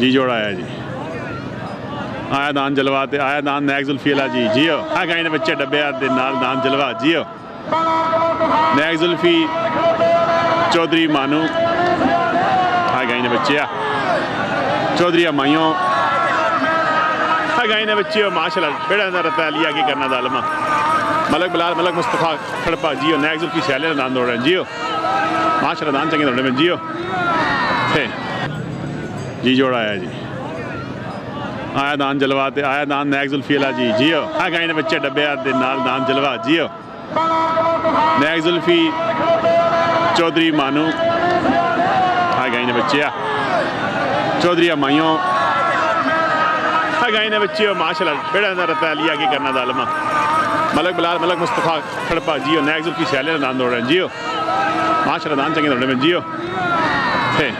ਜੀ ਜੋੜਾ ਆਇਆ ਜੀ ਆਇਆ ਦਾਨ ਜਲਵਾ ਤੇ ਆਇਆ ਦਾਨ ਨੈਕ ਜ਼ੁਲਫੀ ਵਾਲਾ ਜੀ ਜੀਓ ਆ ਗਏ ਨੇ ਬੱਚੇ ਡੱਬਿਆਂ ਦੇ ਨਾਲ ਦਾਨ ਜਲਵਾ ਜੀਓ ਨੈਕ ਜ਼ੁਲਫੀ ਚੌਧਰੀ ਮਾਨੂ ਆ ਗਏ ਨੇ ਬੱਚੇ ਆ ਚੌਧਰੀ ਮਾਈਓ ਆ ਗਏ ਨੇ ਬੱਚੇ ਮਾਸ਼ਾਅੱਲਾ ਬੇੜਾ ਦਾ ਰਤਾ ਲਿਆ ਕੀ ਕਰਨਾ ਜ਼ਾਲਮਾ ਮਲਕ ਬਲਾਲ ਮਲਕ ਮੁਸਤਫਾ ਖੜਪਾ ਜੀਓ ਨੈਕ ਜ਼ੁਲਫੀ ਸਿਆਲੇ ਦਾ ਦਾਨ ਦੌੜਨ ਜੀਓ ਮਾਸ਼ਾਅੱਲਾ ਦਾਨ ਚੰਗੇ ਦੌੜੇ ਮੈਂ ਜੀਓ ਤੇ ਜੀ ਜੋੜਾ ਆਇਆ ਜੀ ਆਇਆ ਦਾਨ ਜਲਵਾ ਤੇ ਆਇਆ ਦਾਨ ਨੈਕ ਜ਼ੁਲਫੀ ਵਾਲਾ ਜੀ ਜੀਓ ਆ ਗਏ ਨੇ ਬੱਚੇ ਡੱਬਿਆਂ ਦੇ ਨਾਲ ਦਾਨ ਜਲਵਾ ਜੀਓ ਨੈਕ ਜ਼ੁਲਫੀ ਚੌਧਰੀ ਮਾਨੂ ਆ ਗਏ ਨੇ ਬੱਚੇ ਆ ਚੌਧਰੀ ਮਾਈਓ ਆ ਗਏ ਨੇ ਬੱਚੇ ਮਾਸ਼ਾਅੱਲਾ ਬੇੜਾ ਦਾ ਰਤਾ ਲਿਆ ਕੀ ਕਰਨਾ ਜ਼ਾਲਮਾ ਮਲਕ ਬਲਾਲ ਮਲਕ ਮੁਸਤਫਾ ਖੜਪਾ ਜੀਓ ਨੈਕ ਜ਼ੁਲਫੀ ਸਿਆਲੇ ਦਾ ਦਾਨ ਦੌੜਨ ਜੀਓ ਮਾਸ਼ਾਅੱਲਾ ਦਾਨ ਚੰਗੇ ਦੌੜੇ ਮੈਂ ਜੀਓ ਤੇ